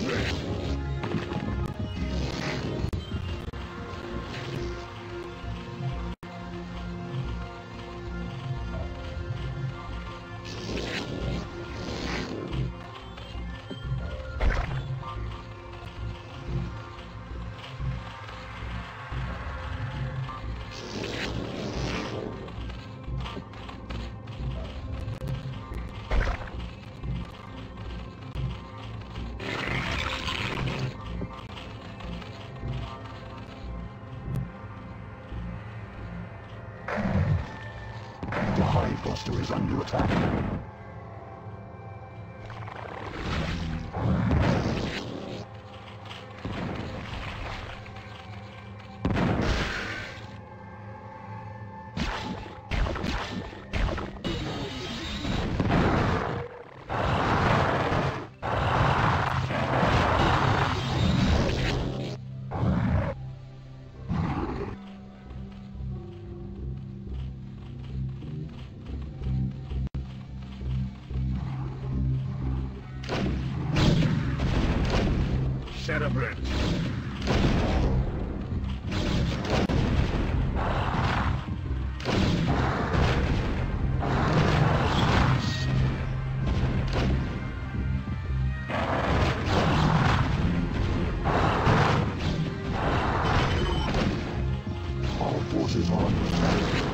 Cerebrate. Attack. Cerebrate. Our forces are under attack.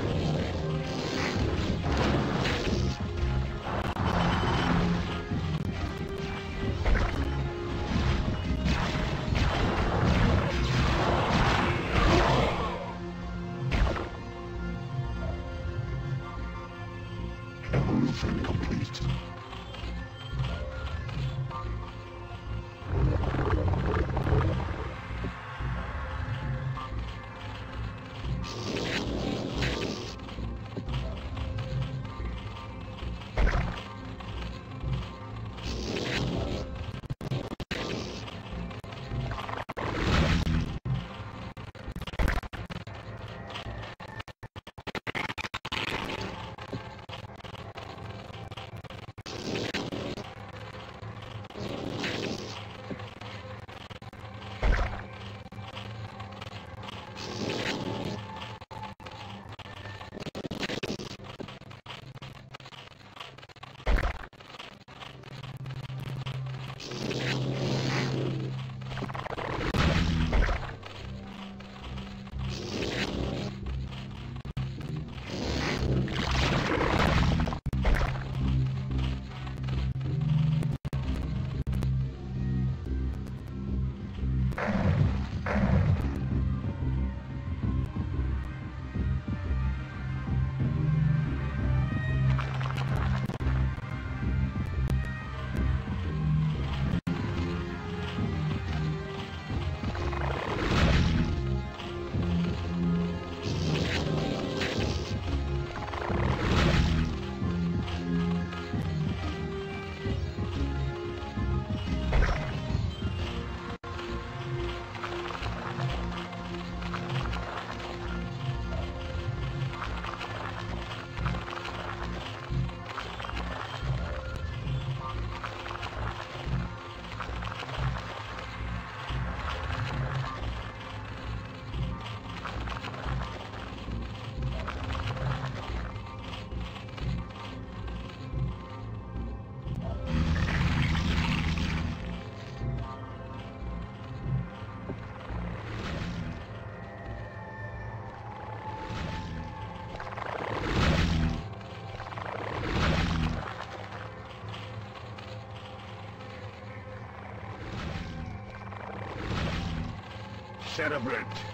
Cerebrate.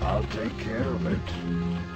I'll take care of it.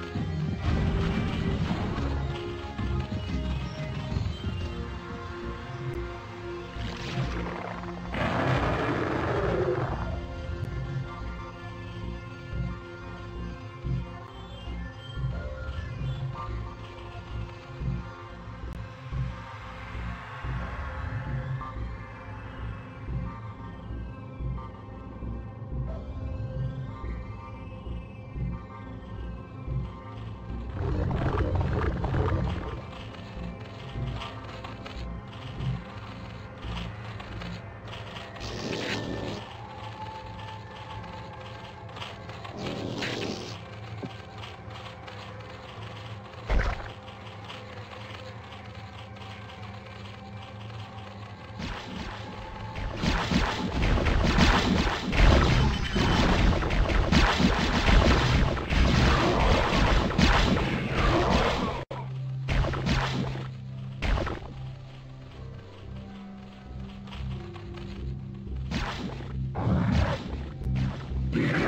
Yeah.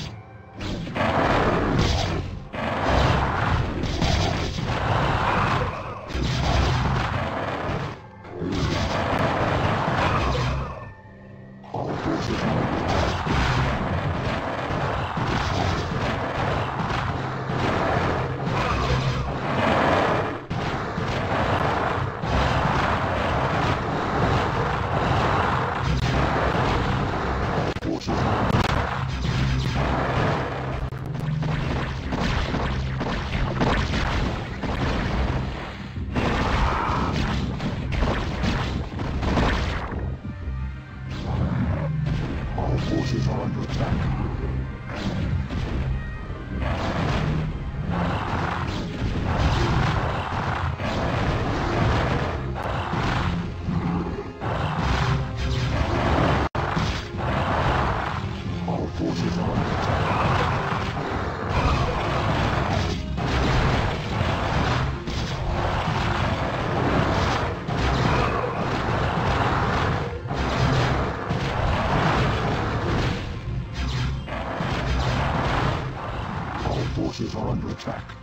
is under attack.